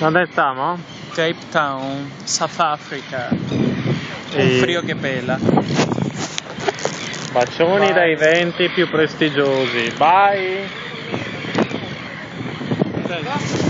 ¿Dónde estamos? Cape Town, South Africa. E- Un frio che pela. Bacioni Bye. dai venti più prestigiosi. Bye! Gracias.